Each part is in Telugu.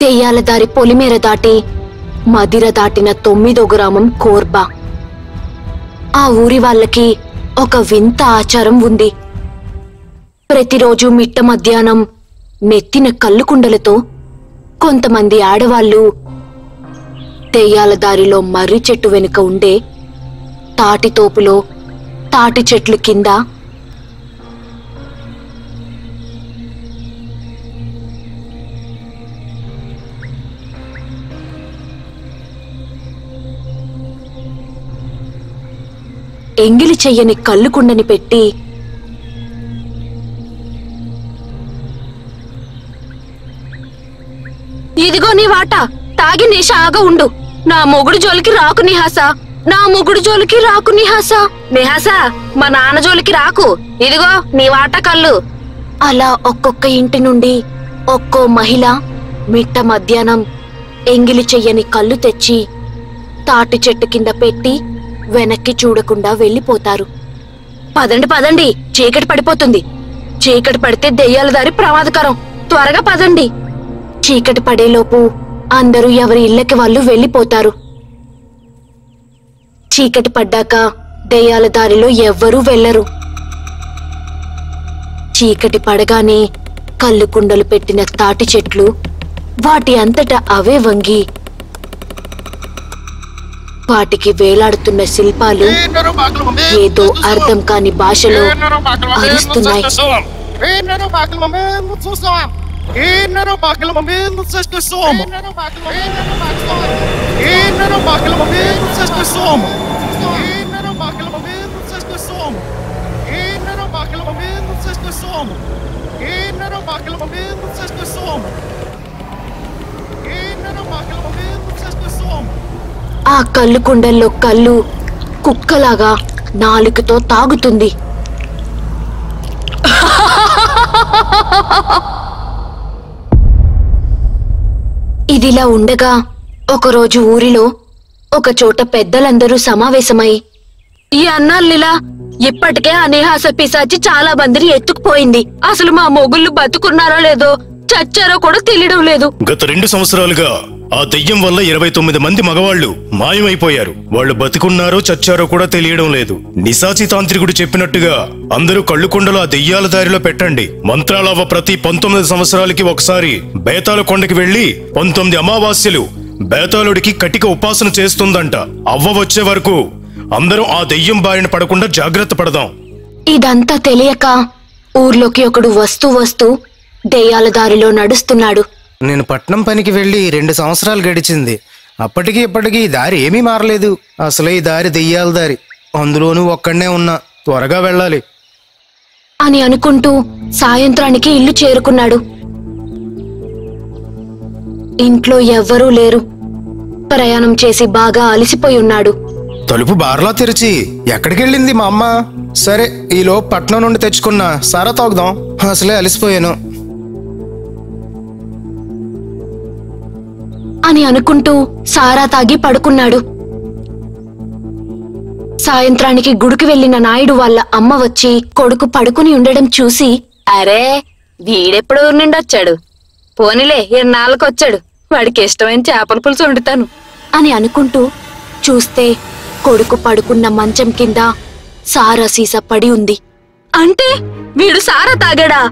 తెయ్యాల దారి పొలిమేర దాటి మదిర దాటిన తొమ్మిదో గ్రామం కోర్బా. ఆ ఊరి వాళ్ళకి ఒక వింత ఆచారం ఉంది. ప్రతిరోజు మిట్ట మధ్యాహ్నం నెత్తిన కళ్ళుకుండలతో కొంతమంది ఆడవాళ్ళు తెయ్యాల దారిలో మర్రి చెట్టు వెనుక ఉండే తాటి తోపులో తాటి చెట్లు కింద ఎంగిలి చెయ్యని కళ్ళుకుండని పెట్టి ఇదిగో నీ వాట తాగి నిషాగా ఉండు. నా మొగుడు జోలికి రాకు నిహాస. నా మొగుడు జోలికి రాకు నిహాస. నిహాస మా నాన్న జోలికి రాకు. ఇదిగో నీ వాట కళ్ళు. అలా ఒక్కొక్క ఇంటి నుండి ఒక్కో మహిళ మిట్ట మధ్యాహ్నం ఎంగిలి చెయ్యని కళ్ళు తెచ్చి తాటి చెట్టు కింద పెట్టి వెనక్కి చూడకుండా వెళ్ళిపోతారు. పదండి పదండి. చీకటి పడిపోతుంది. చీకటి పడితే దెయ్యాల దారి ప్రమాదకరం. త్వరగా పదండి. చీకటి పడేలోపు అందరూ ఎవరి ఇళ్ళకి వాళ్ళు వెళ్ళిపోతారు. చీకటి పడ్డాక దెయ్యాల దారిలో ఎవ్వరూ వెళ్ళరు చీకటి పడగానే కళ్ళు కుండలు పెట్టిన తాటి చెట్లు వాటి అంతటా అవే వంగి వాటికి వేలాడుతున్న శిల్పాలు ఏదో అర్థం కాని భాషలో అరుస్తున్నాయి. ఆ కళ్ళు కుండల్లో కళ్ళు కుక్కలాగా నాలుకతో తాగుతుంది. ఇదిలా ఉండగా ఒకరోజు ఊరిలో ఒక చోట పెద్దలందరూ సమావేశమై ఈ అన్నాళ్ళిలా ఇప్పటికే అనేహాస పిశాచి చాలా మందిని ఎత్తుకుపోయింది. అసలు మా మొగుళ్ళు బతుకున్నారో లేదో చచ్చారో కూడా తెలియడం లేదు. గత రెండు సంవత్సరాలుగా ఆ దెయ్యం వల్ల ఇరవై తొమ్మిది మంది మగవాళ్ళు మాయమైపోయారు. వాళ్ళు బతికున్నారో చచ్చారో కూడా తెలియడం లేదు. నిశాచి తాంత్రికుడు చెప్పినట్టుగా అందరూ కళ్ళుకొండలు ఆ దెయ్యాల దారిలో పెట్టండి. మంత్రాలవ్వ ప్రతి పంతొమ్మిది సంవత్సరాలకి ఒకసారి బేతాల కొండకి వెళ్ళి పంతొమ్మిది అమావాస్యలు బేతాళుడికి కటిక ఉపాసన చేస్తుందంట. అవ్వ వచ్చే వరకు అందరం ఆ దెయ్యం బారిన పడకుండా జాగ్రత్త పడదాం. ఇదంతా తెలియక ఊర్లోకి ఒకడు వస్తూ వస్తూ దెయ్యాల దారిలో నడుస్తున్నాడు. నేను పట్నం పనికి వెళ్ళి రెండు సంవత్సరాలు గడిచింది. అప్పటికి ఇప్పటికీ ఈ దారి ఏమీ మారలేదు. అసలే ఈ దారి దెయ్యాల దారి. అందులోనూ ఒక్కడనే ఉన్నా. త్వరగా వెళ్ళాలి. అని అనుకుంటూ సాయంత్రానికి ఇల్లు చేరుకున్నాడు. ఇంట్లో ఎవ్వరూ లేరు. ప్రయాణం చేసి బాగా అలసిపోయి ఉన్నాడు. తలుపు బార్లా తెరిచి ఎక్కడికెళ్ళింది మా అమ్మ? సరే ఈలో పట్నం నుండి తెచ్చుకున్న సారా తాగుదాం. అసలే అలసిపోయాను. అని అనుకుంటూ సారా తాగి పడుకున్నాడు. సాయంత్రానికి గుడికి వెళ్ళిన నాయుడు వాళ్ళ అమ్మ వచ్చి కొడుకు పడుకుని ఉండడం చూసి అరే వీడెప్పుడు ఊరి నుండి వచ్చాడు. పోనీలే వాడికి ఇష్టమైన చేపల పులుసు వండుతాను. అని అనుకుంటూ చూస్తే కొడుకు పడుకున్న మంచం కింద సారా సీస పడి ఉంది. అంటే వీడు సారా తాగాడా?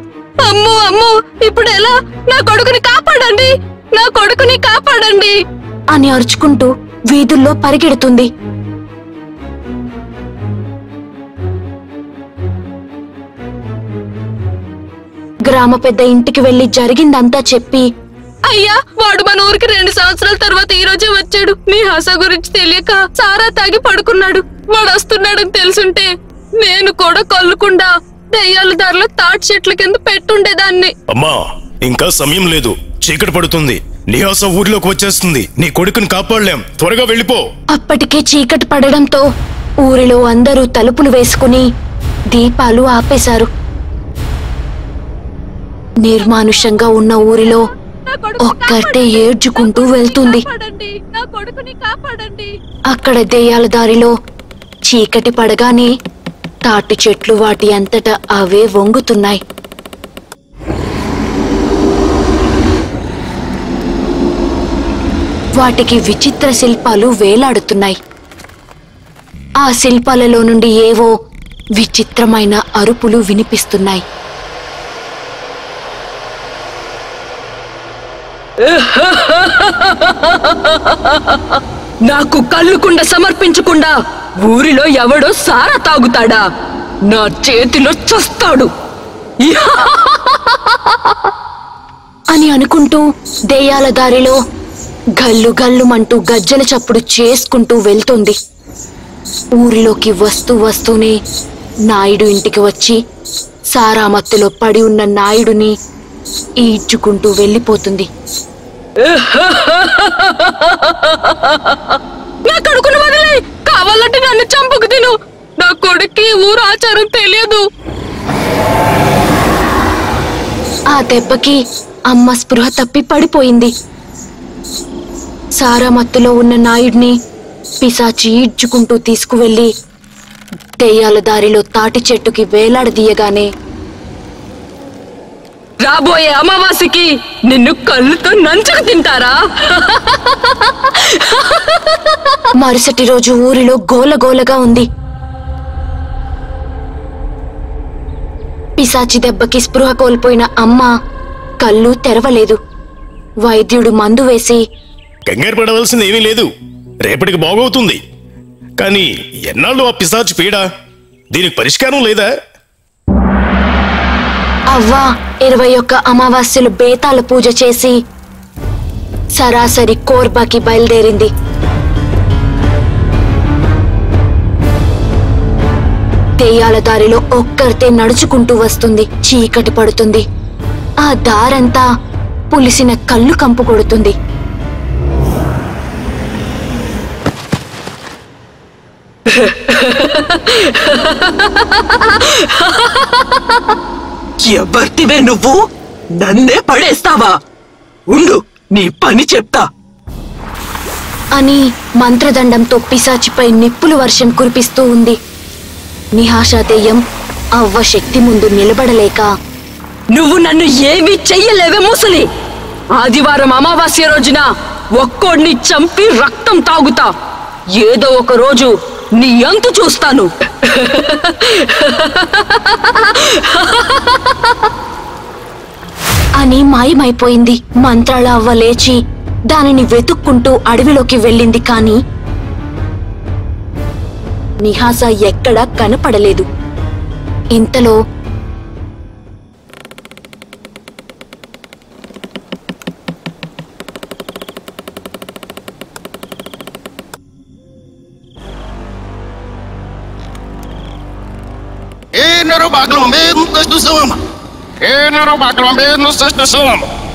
అమ్ము అమ్ము ఇప్పుడు ఎలా నా కొడుకుని కాపాడండి. నా కొడుకుని కాపాడండి అని అరుచుకుంటూ వీధుల్లో పరిగెడుతుంది. గ్రామ పెద్ద ఇంటికి వెళ్ళి జరిగిందంతా చెప్పి అయ్యా వాడు మన ఊరికి రెండు సంవత్సరాల తర్వాత ఈ రోజే వచ్చాడు. నీ హస గురించి తెలియక సారా తాగి పడుకున్నాడు. వాడు వస్తున్నాడని తెలుసుంటే నేను కూడా కళ్ళుకుండా దెయ్యాల దారిలో తాటి చెట్ల కింద పెట్టుండేదాన్ని. అమ్మా ఇంకా సమయం లేదు. చీకటి పడుతుంది. నిహాస ఊర్లోకి వచ్చేస్తుంది. నీ కొడుకుని కాపాడలేం. త్వరగా వెళ్ళిపో. అప్పటికే చీకటి పడడంతో ఊరిలో అందరూ తలుపులు వేసుకుని దీపాలు ఆపేశారు. నిర్మానుషంగా ఉన్న ఊరిలో ఒక్కటే. ఏడ్చుకుంటూ వెళ్తుంది. కాపాడండి. నా కొడుకుని కాపాడండి. అక్కడ దెయ్యాల దారిలో చీకటి పడగానే తాటి చెట్లు వాటి అంతటా అవే వంగుతున్నాయి. వాటికి విచిత్ర శిల్పాలు వేలాడుతున్నాయి. ఆ శిల్పాలలో నుండి ఏవో విచిత్రమైన అరుపులు వినిపిస్తున్నాయి. నాకు కళ్ళుకుండ సమర్పించకుండా ఊరిలో ఎవడో సారా తాగుతాడా? నా చేతిలో చస్తాడు. అని అనుకుంటూ దెయ్యాల దారిలో గల్లు గల్లుమంటూ గజ్జల చప్పుడు చేసుకుంటూ వెళ్తుంది. ఊరిలోకి వస్తూ వస్తూనే నాయుడు ఇంటికి వచ్చి సారామత్తులో పడి ఉన్న నాయుడుని ఈడ్చుకుంటూ వెళ్ళిపోతుంది. నా కొడుకును వదిలే! కావాలంటే నన్ను చంపుకు తిను. నా కొడుక్కి ఊరు ఆచారం తెలియదు. ఆ దెబ్బకి అమ్మ స్పృహ తప్పి పడిపోయింది. సారామత్తులో ఉన్న నాయుడిని పిశాచి ఈడ్చుకుంటూ తీసుకువెళ్ళి దెయ్యాల దారిలో తాటి చెట్టుకి వేలాడదీయగానే రాబోయే అమావాస్యకి నిన్ను కళ్ళుతో నంచుకు తింటారా? మరుసటి రోజు ఊరిలో గోలగోలగా ఉంది. పిశాచి దెబ్బకి స్పృహ కోల్పోయిన అమ్మ కళ్ళు తెరవలేదు. వైద్యుడు మందు వేసి కంగారు పడవలసింది ఏమీ లేదు. రేపటికి బాగవుతుంది. కానీ ఎన్నాళ్ళు ఆ పిశాచి పీడ? దీనికి పరిష్కారం లేదా? అవ్వ ఇరవై ఒక్క అమావాస్యలు బేతాల పూజ చేసి సరాసరి కోర్బాకి బయలుదేరింది. తెయ్యాల దారిలో ఒక్కరితే నడుచుకుంటూ వస్తుంది. చీకటి పడుతుంది. ఆ దారంతా పులిసిన కళ్ళు కంపు కొడుతుంది. ఎవరితివే నువ్వు? నన్నే పడేస్తావా? ఉండు నీ పని చెప్తా. అని మంత్రదండంతో పిశాచిపై నిప్పులు వర్షం కురిపిస్తూ ఉంది. నిహాషా దెయ్యం అవ్వ శక్తి ముందు నిలబడలేక నువ్వు నన్ను ఏమీ చెయ్యలేవే ముసలి! ఆదివారం అమావాస్య రోజున ఒక్కోడిని చంపి రక్తం తాగుతా. ఏదో ఒక రోజు నీ అంతు చూస్తాను. అని మాయమైపోయింది. మంత్రాల అవ్వ లేచి దానిని వెతుక్కుంటూ అడవిలోకి వెళ్ళింది కాని నిహాస ఎక్కడా కనపడలేదు. ఇంతలో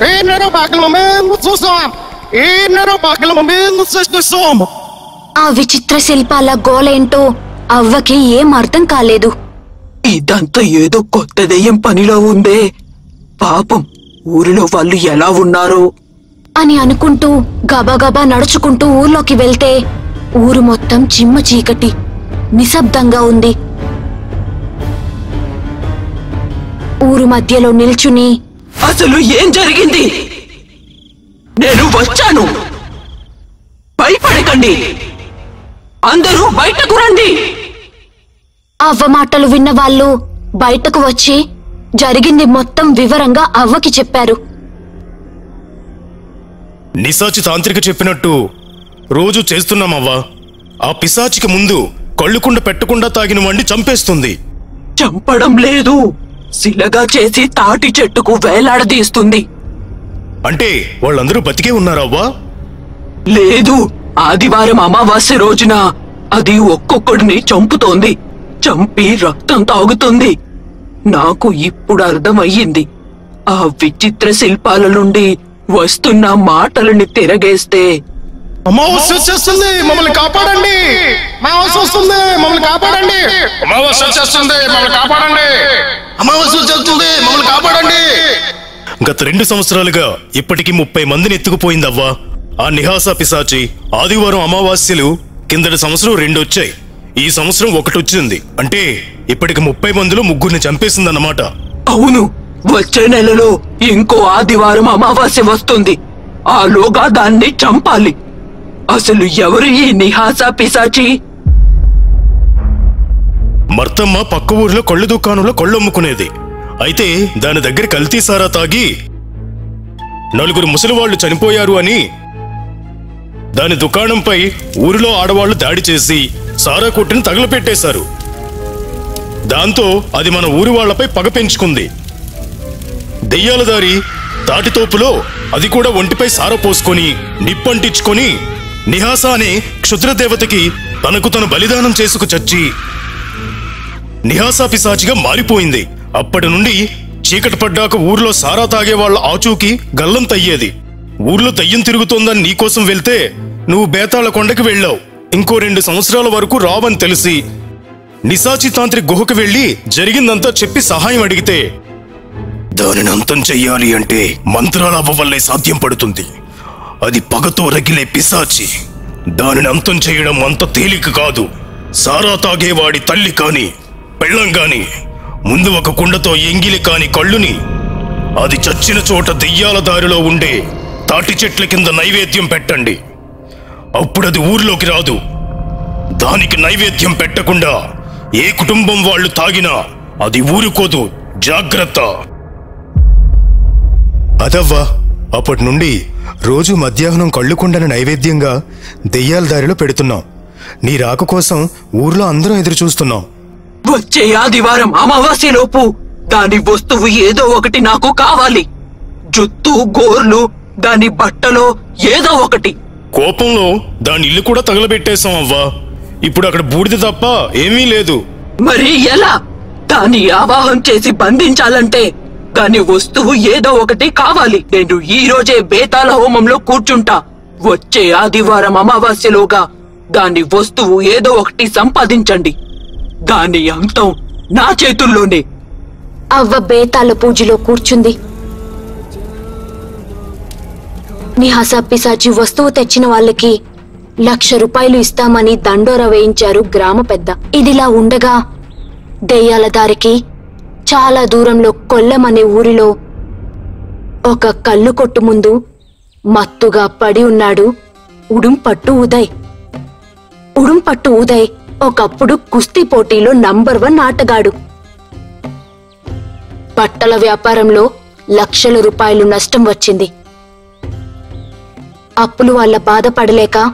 Enero bagulho mesmo, sexto soma. Enero bagulho mesmo, sexto soma. ఆ విచిత్ర శిల్పాల గోలేంటో అవ్వకి ఏం అర్థం కాలేదు. ఇదంతా ఏదో కొత్త దెయ్యం పనిలో ఉందే. పాపం ఊరిలో వాళ్ళు ఎలా ఉన్నారో? అని అనుకుంటూ గబగబా నడుచుకుంటూ ఊర్లోకి వెళ్తే ఊరు మొత్తం చిమ్మ చీకటి నిశ్శబ్దంగా ఉంది. ఊరు మధ్యలో నిల్చుని. అసలు ఏం జరిగింది? నేను వచ్చాను. భయపడకండి. అందరూ బయటకు రండి. అవ్వ మాటలు విన్న వాళ్ళు బయటకు వచ్చి జరిగింది మొత్తం వివరంగా అవ్వకి చెప్పారు. నిశాచి తాంత్రిక చెప్పినట్టు రోజు చేస్తున్నామవ్వా ఆ పిశాచికి ముందు కళ్ళుకుండ పెట్టకుండా తాగిన వండి చంపేస్తుంది. చంపడం లేదు. శిలగా చేసి తాటి చెట్టుకు వేలాడదీస్తుంది. అంటే వాళ్ళందరూ బతికే ఉన్నారవ్వా? లేదు ఆదివారం అమావాస్య రోజున అది ఒక్కొక్కడిని చంపుతోంది. చంపి రక్తం తాగుతుంది. నాకు ఇప్పుడు అర్థమయ్యింది. ఆ విచిత్ర శిల్పాల నుండి వస్తున్న మాటలని తిరగేస్తే అమావాస్య వచ్చేస్తుంది మమ్మల్ని కాపాడండి. అమావాస్య వస్తుంది. మమ్మల్ని కాపాడండి. అమావాస్య వచ్చేస్తుంది మమ్మల్ని కాపాడండి. అమావాస్య వచ్చేస్తుంది మమ్మల్ని కాపాడండి. గత రెండు సంవత్సరాలుగా ఇప్పటికి ముప్పై మందిని ఎత్తుకుపోయిందవ్వా. ఆ నిహాస పిశాచి ఆదివారం అమావాస్యలు కిందటి సంవత్సరం రెండు వచ్చాయి ఈ సంవత్సరం ఒకటి వచ్చింది అంటే ఇప్పటికి ముప్పై మందిలో ముగ్గురిని చంపేసిందన్నమాట. అవును వచ్చే నెలలో ఇంకో ఆదివారం అమావాస్య వస్తుంది. ఆలోగా దాన్ని చంపాలి. అసలు ఎవరు ఈ నిహాసా పిశాచి? మర్తమ్మ పక్క ఊరిలో కళ్ళు దుకాణంలో కళ్ళమ్ముకునేది. అయితే దాని దగ్గర కల్తీ సారా తాగి నలుగురు ముసలివాళ్ళు చనిపోయారు అని దాని దుకాణంపై ఊరిలో ఆడవాళ్ళు దాడి చేసి సారా కొట్టిని తగలపెట్టేశారు. దాంతో అది మన ఊరి వాళ్ళపై పగ పెంచుకుంది. దెయ్యాలదారి తాటితోపులో అది కూడా ఒంటిపై సార పోసుకొని నిప్పంటించుకొని నిహాస అనే క్షుద్రదేవతకి తనకు తను బలిదానం చేసుకు చచ్చి నిహాసా పిశాచిగా మారిపోయింది. అప్పటి నుండి చీకటి పడ్డాక ఊర్లో సారా తాగే వాళ్ళ ఆచూకి గల్లం తయ్యేది. ఊర్లో తయ్యం తిరుగుతోందని నీకోసం వెళ్తే నువ్వు బేతాళ కొండకి వెళ్ళావు. ఇంకో రెండు సంవత్సరాల వరకు రావని తెలిసి నిశాచి తాంత్రిక్ గుహకు వెళ్ళి జరిగిందంతా చెప్పి సహాయం అడిగితే దానిని అంతం చెయ్యాలి అంటే మంత్రాల వల్లే సాధ్యం పడుతుంది. అది పగతో రగిలే పిశాచి. దానిని అంతం చేయడం అంత తేలిక కాదు. సారా తాగేవాడి తల్లి కాని పెళ్ళం గాని ముందు ఒక కుండతో ఎంగిలి కాని కళ్ళుని అది చచ్చిన చోట దెయ్యాల దారిలో ఉండే తాటి చెట్ల కింద నైవేద్యం పెట్టండి. అప్పుడది ఊర్లోకి రాదు. దానికి నైవేద్యం పెట్టకుండా ఏ కుటుంబం వాళ్ళు తాగినా అది ఊరుకోదు. జాగ్రత్త. అదవ్వా అప్పటి నుండి రోజు మధ్యాహ్నం కళ్ళుకుండని నైవేద్యంగా దెయ్యాల దారిలో పెడుతున్నాం. నీ రాక కోసం ఊర్లో అందరం ఎదురు చూస్తున్నాం వచ్చే ఆదివారం అమావాస్యలోపు దాని వస్తువు ఏదో ఒకటి నాకు కావాలి. జుత్తు గోర్లు దాని బట్టలో ఏదో ఒకటి. కోపంలో దాని ఇల్లు కూడా తగలబెట్టేశాం అవ్వా. ఇప్పుడు అక్కడ బూడిద తప్ప ఏమీ లేదు. మరి ఎలా? దాన్ని ఆవాహం చేసి బంధించాలంటే దాని వస్తువు ఏదో ఒకటి కావాలి. నేను ఈ రోజే బేతాల హోమంలో కూర్చుంటా. వచ్చే ఆదివారం అమావాస్యలోగా దాని వస్తువు ఏదో ఒకటి సంపాదించండి. దాని అంతం నా చేతుల్లోనే. అవ్వ బేతాల పూజలో కూర్చుంది. నిహాసా పిశాచి వస్తువు తెచ్చిన వాళ్ళకి లక్ష రూపాయలు ఇస్తామని దండోర వేయించారు గ్రామ పెద్ద. ఇదిలా ఉండగా దెయ్యాల దారికి చాలా దూరంలో కొల్లం అనే ఊరిలో ఒక కళ్ళు కొట్టు ముందు మత్తుగా పడి ఉన్నాడు ఉడుంపట్టు ఉదయ్. ఉడుంపట్టు ఉదయ్ ఒకప్పుడు కుస్తీ పోటీలో నంబర్ వన్ ఆటగాడు. బట్టల వ్యాపారంలో లక్షల రూపాయలు నష్టం వచ్చింది. అప్పులు వాళ్ళ బాధపడలేక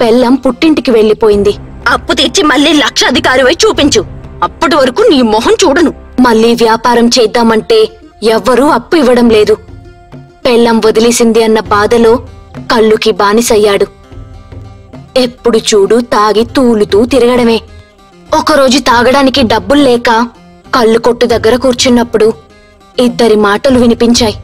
పెళ్ళం పుట్టింటికి వెళ్ళిపోయింది అప్పు తెచ్చి మళ్ళీ లక్షాధికారి చూపించు. అప్పటి వరకు నీ మొహం చూడను. మళ్ళీ వ్యాపారం చేద్దామంటే ఎవ్వరూ అప్పు ఇవ్వడం లేదు. పెళ్ళం వదిలేసింది అన్న బాధలో కళ్ళుకి బానిసయ్యాడు. ఎప్పుడు చూడు తాగి తూలుతూ తిరగడమే. ఒకరోజు తాగడానికి డబ్బులు లేక కళ్ళు కొట్టు దగ్గర కూర్చున్నప్పుడు ఇద్దరి మాటలు వినిపించాయి.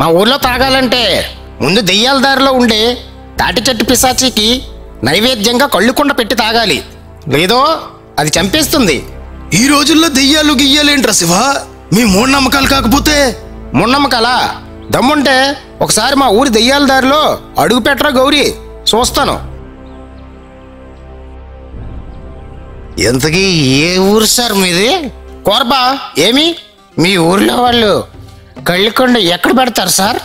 మా ఊర్లో తాగాలంటే ముందు దెయ్యాల దారిలో ఉండే తాటి చెట్టు పిశాచికి నైవేద్యంగా కళ్ళుకుండ పెట్టి తాగాలి. లేదో అది చంపేస్తుంది. ఈ రోజుల్లో దెయ్యాలు గియ్యాలేంట్రా శివ? మీ మూఢనమ్మకాలు కాకపోతే? మున్నమ్మకలా దమ్ముంటే ఒకసారి మా ఊరి దెయ్యాల దారిలో అడుగు పెట్టరా గౌరీ? చూస్తాను. ఎంతకీ ఏ ఊరు సార్ మీది? కోరబా ఏమి? మీ ఊర్లో వాళ్ళు కళ్ళకొండ ఎక్కడ పెడతారు సార్?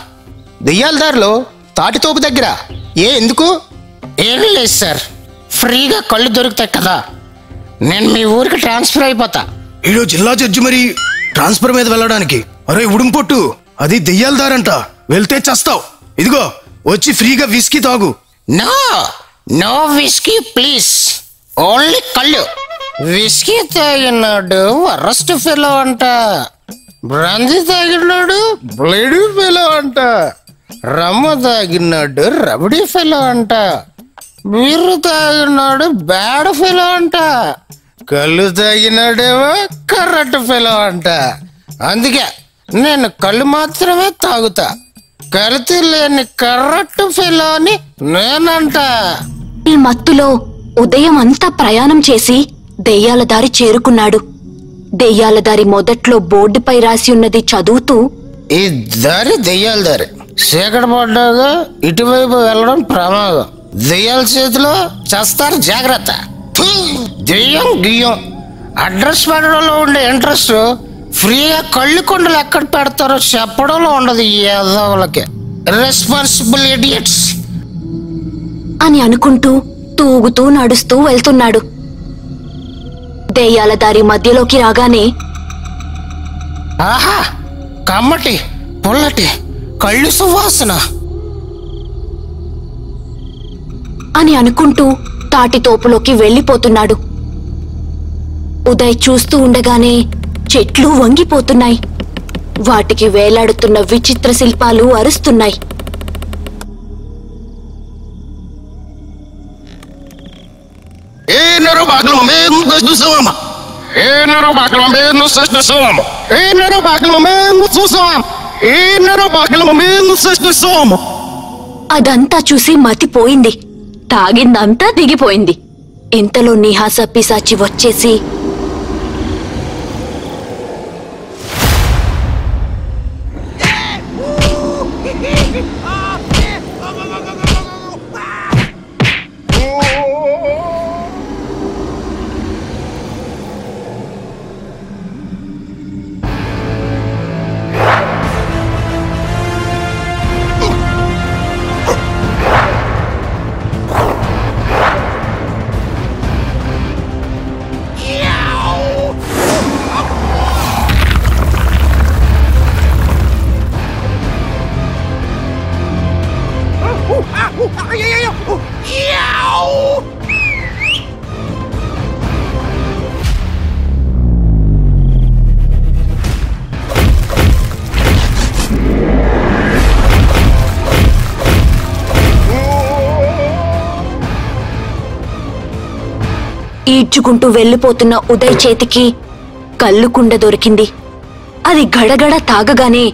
దెయ్యాల దారిలో తాటితోపు దగ్గర. ఏ ఎందుకు? ఏం లేదు సార్. ఫ్రీగా కళ్ళు దొరుకుతాయి కదా. నేను మీ ఊరికి ట్రాన్స్ఫర్ అయిపోతా. ఈడో జిల్లా జడ్జి మరి ట్రాన్స్ఫర్ మీద వెళ్ళడానికి. అరే ఉడుంపొట్టు అది దెయ్యాల దారంట వెళ్తే చస్తావు. ఇదిగో వచ్చి ఫ్రీగా విస్కీ తాగు. No no whisky please. Only కళ్ళు. విస్కీ తాగినాడు వరస్ట్ ఫెలో అంట. బ్రాంతి తాగినాడు బ్లేడీ ఫెలో అంట. రమ్మ తాగినాడు రబడీ ఫెలో అంట. బీరు తాగినాడు బ్యాడ్ ఫెలో అంట. కళ్ళు తాగినాడేమో కర్రట్ ఫెలో అంట. అందుకే నేను కళ్ళు మాత్రమే తాగుతా. కల్తీ లేని కర్రట్టు ఫెలో అని నేనంట. ఈ మత్తులో ఉదయం అంతా ప్రయాణం చేసి దెయ్యాల దారి చేరుకున్నాడు. దెయ్యాల దారి మొదట్లో బోర్డుపై రాసి ఉన్నది చదువుతూ ఈ దారి దెయ్యాల దారి. చీకటి పడ్డాగా ఇటువైపు వెళ్ళడం ప్రమాదం. దెయ్యాల చేతిలో చేస్తారు జాగ్రత్త. దెయ్యం గియ్యం. అడ్రస్ పెట్టడంలో ఉండే ఇంట్రెస్ట్ ఫ్రీగా కళ్ళు కొండలు ఎక్కడ పెడతారో చెప్పడంలో ఉండదు ఈ యాదవులకి. రెస్పాన్సిబుల్ ఇడియట్స్ అని అనుకుంటూ తూగుతూ నడుస్తూ వెళ్తున్నాడు. దెయ్యాల దారి మధ్యలోకి రాగానే ఆహా! కమ్మటి పుల్లటి కళ్ళు సువాసన. అని అనుకుంటూ తాటితోపులోకి వెళ్ళిపోతున్నాడు. ఉదయ్ చూస్తూ ఉండగానే చెట్లు వంగిపోతున్నాయి. వాటికి వేలాడుతున్న విచిత్ర శిల్పాలు అరుస్తున్నాయి. అదంతా చూసి మతిపోయింది. తాగిందంతా దిగిపోయింది. ఇంతలో నిహాస పిశాచి వచ్చేసి ఈడ్చుకుంటూ వెళ్ళిపోతున్న ఉదయ్ చేతికి కళ్ళుకుండ దొరికింది. అది గడగడ తాగగానే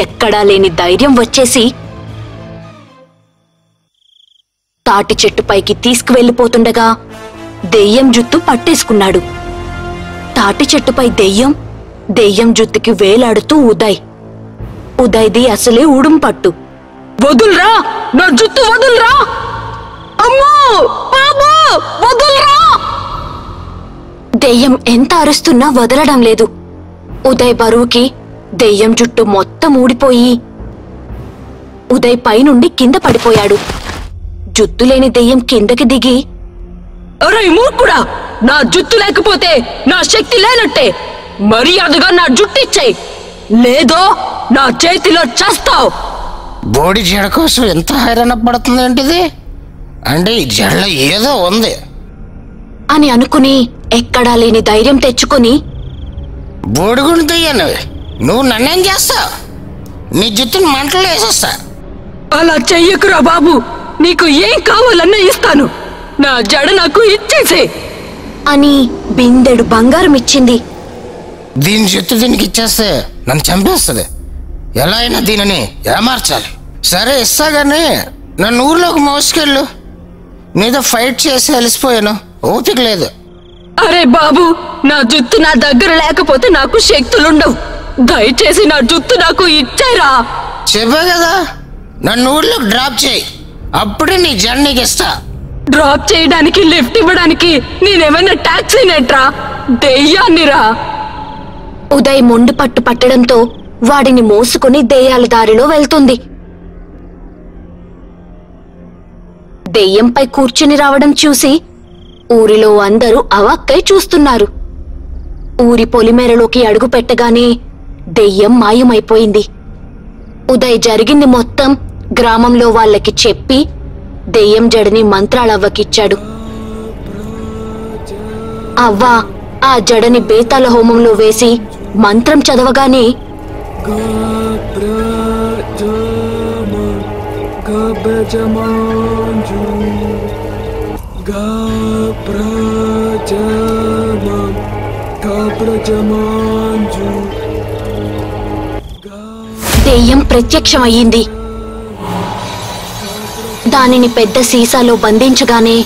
ఎక్కడా లేని ధైర్యం వచ్చేసి తాటి చెట్టుపైకి తీసుకువెళ్ళిపోతుండగా దెయ్యం జుత్తు పట్టేసుకున్నాడు. తాటి చెట్టుపై దెయ్యం దెయ్యం జుత్తుకి వేలాడుతూ ఉదయ్. ఉదయ్ది అసలే ఉడుం పట్టు. వదులురా! నా జుట్టు వదులురా! అమ్మో! బాబు! వదులురా! దెయ్యం ఎంత అరుస్తున్నా వదలడం లేదు. ఉదయ్ బరువుకి దెయ్యం జుట్టు మొత్తం ఊడిపోయి ఉదయ్ పైనుండి కింద పడిపోయాడు. జుత్తు లేని దెయ్యం కిందకి దిగి అరే మూర్ఖుడా నా జుట్టు లేకపోతే నా శక్తి లేనట్టే. మర్యాదగా నా జుట్టు ఇచ్చేయి. లేదో నా చేతిలో చేస్తావు. బోడి జడ కోసం ఎంత హైరాణ పడుతుంది ఏంటిది? అంటే ఈ జడలో ఏదో ఉంది. అని అనుకుని ఎక్కడా లేని ధైర్యం తెచ్చుకొని బోడిగుండు దయ్యాను నువ్వు నన్నేం చేస్తావు? నీ జుట్టుని మంటలు వేసేస్తా. అలా చెయ్యకురా బాబు నీకు ఏం కావాలన్నా ఇస్తాను. నా జడ నాకు ఇచ్చేసే. అని బిందెడు బంగారం ఇచ్చింది దీని జుట్టు దీనికి ఇచ్చేస్తే నన్ను చంపేస్తుంది. ఎలా అయినా దీనిని ఏమార్చాలి సరే ఇస్తా గానీ నన్ను ఊర్లోకి మోసుకెళ్ళు. నీతో ఫైట్ చేసి అలసిపోయాను. ఓపిక లేదు. అరే బాబు నా జుత్తు నా దగ్గర లేకపోతే నాకు శక్తులుండవు. దయచేసి నా జుత్తు నాకు ఇచ్చేరా. చెప్పా కదా నన్ను ఊర్లోకి డ్రాప్ చేయి. అప్పుడే నీ జడ నీకు ఇస్తా డ్రాప్ చేయడానికి లిఫ్ట్ ఇవ్వడానికి నేనేమన్నా టాక్సీ నెట్రా? దెయ్యాన్నిరా ఉదయ్ మొండు పట్టు పట్టడంతో వాడిని మోసుకుని దెయ్యాల దారిలో వెళ్తుంది. దెయ్యంపై కూర్చుని రావడం చూసి ఊరిలో అందరూ అవాక్కై చూస్తున్నారు. ఊరి పొలిమేరలోకి అడుగు పెట్టగానే దెయ్యం మాయమైపోయింది. ఉదయ్ జరిగింది మొత్తం గ్రామంలో వాళ్ళకి చెప్పి దెయ్యం జడని మంత్రాలవ్వకిచ్చాడు. అవ్వ ఆ జడని బేతాల హోమంలో వేసి మంత్రం చదవగానే దెయ్యం ప్రత్యక్షమయ్యింది. దానిని పెద్ద సీసాలో బంధించగానే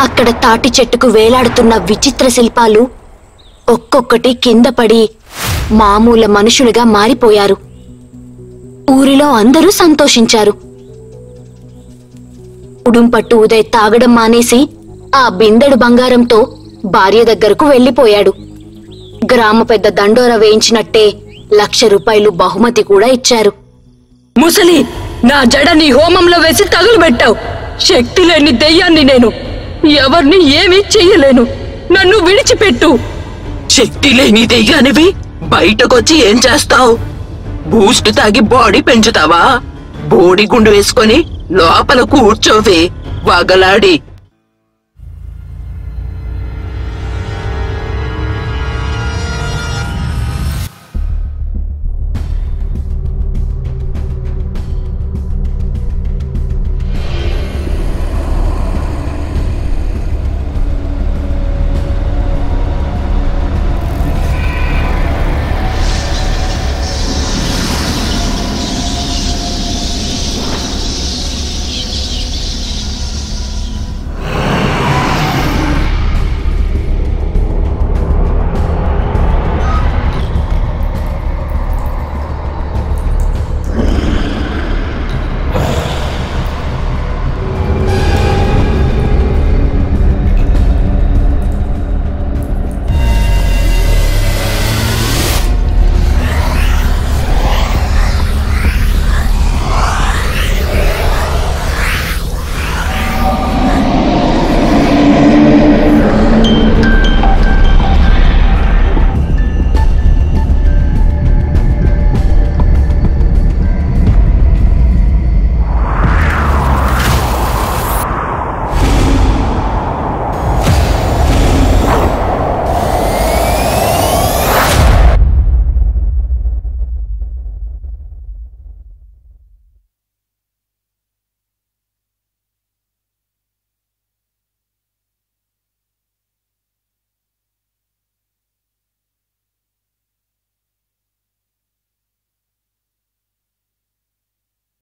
అక్కడ తాటి చెట్టుకు వేలాడుతున్న విచిత్ర శిల్పాలు ఒక్కొక్కటి కింద పడి మామూలు మనుషులుగా మారిపోయారు. ఊరిలో అందరూ సంతోషించారు. ఉడుంపట్టు ఉదయ్ తాగడం మానేసి ఆ బిందెడు బంగారంతో భార్య దగ్గరకు వెళ్ళిపోయాడు గ్రామ పెద్ద దండోర వేయించినట్టే లక్ష రూపాయలు బహుమతి కూడా ఇచ్చారు. ముసలి నా జడ నీ హోమంలో వేసి తగులుబెట్టావు. శక్తి లేని దెయ్యాన్ని నేను. ఎవరిని ఏమీ చెయ్యలేను. నన్ను విడిచిపెట్టు. శక్తి లేని దెయ్యానివి? బయటకొచ్చి ఏం చేస్తావు? బూస్ట్ తాగి బాడీ పెంచుతావా? బోడి గుండు వేసుకొని లోపల కూర్చోవే. వగలాడి.